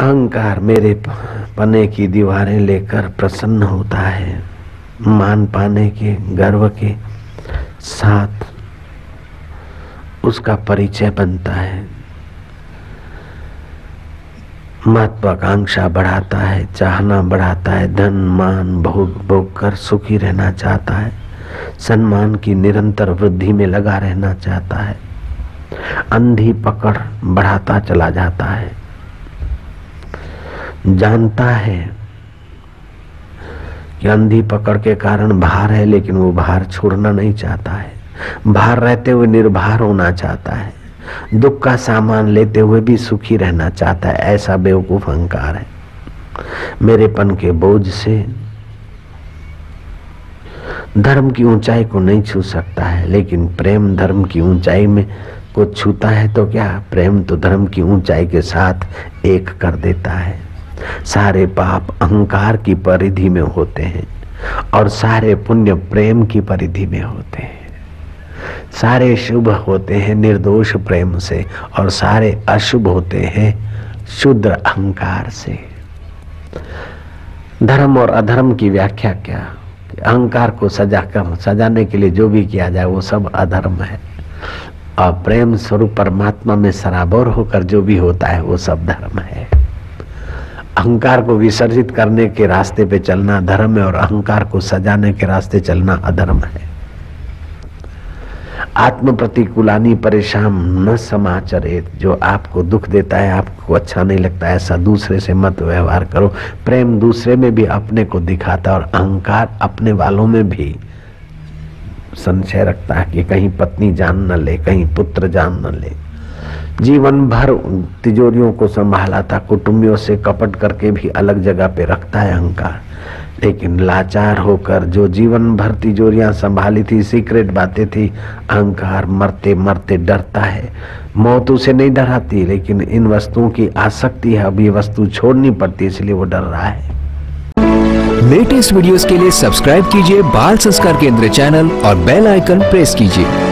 अहंकार मेरे पने की दीवारें लेकर प्रसन्न होता है। मान पाने के, गर्व के साथ उसका परिचय बनता है। महत्वाकांक्षा बढ़ाता है, चाहना बढ़ाता है, धन, मान, भोग भोग कर सुखी रहना चाहता है। सम्मान की निरंतर वृद्धि में लगा रहना चाहता है। अंधी पकड़ बढ़ाता चला जाता है। जानता है कि अंधी पकड़ के कारण भार है, लेकिन वो भार छोड़ना नहीं चाहता है। भार रहते हुए निर्भर होना चाहता है। दुख का सामान लेते हुए भी सुखी रहना चाहता है। ऐसा बेवकूफ़ अहंकार है। मेरेपन के बोझ से धर्म की ऊंचाई को नहीं छू सकता है, लेकिन प्रेम धर्म की ऊंचाई में को छूता है तो क्या? प्रेम तो धर्म की ऊंचाई के साथ एक कर देता है। सारे पाप अहंकार की परिधि में होते हैं और सारे पुण्य प्रेम की परिधि में होते हैं। सारे शुभ होते हैं निर्दोष प्रेम से और सारे अशुभ होते हैं शुद्ध अहंकार से। धर्म और अधर्म की व्याख्या क्या? अहंकार को सजा कर सजाने के लिए जो भी किया जाए वो सब अधर्म है। और प्रेम स्वरूप परमात्मा में सराबोर होकर जो भी होता है वो सब धर्म है। अहंकार को विसर्जित करने के रास्ते पे चलना धर्म है और अहंकार को सजाने के रास्ते चलना अधर्म है। आत्म प्रतिकूलानी परेशान न समाचरे, जो आपको दुख देता है, आपको अच्छा नहीं लगता, ऐसा दूसरे से मत व्यवहार करो। प्रेम दूसरे में भी अपने को दिखाता और अहंकार अपने वालों में भी संशय रखता है कि कहीं पत्नी जान न ले, कहीं पुत्र जान न ले। जीवन भर तिजोरियों को संभाला था कुटुंबियों से कपट करके भी अलग जगह पे रखता है अहंकार। लेकिन लाचार होकर जो जीवन भर तिजोरियाँ संभाली थी, सीक्रेट बातें थी, अहंकार मरते मरते डरता है। मौत उसे नहीं डराती, लेकिन इन वस्तुओं की आसक्ति है। अभी वस्तु छोड़नी पड़ती, इसलिए वो डर रहा है। लेटेस्ट वीडियोस के लिए सब्सक्राइब कीजिए, बाल संस्कार केंद्र चैनल और बेल आइकन प्रेस कीजिए।